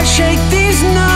I shake these nuts.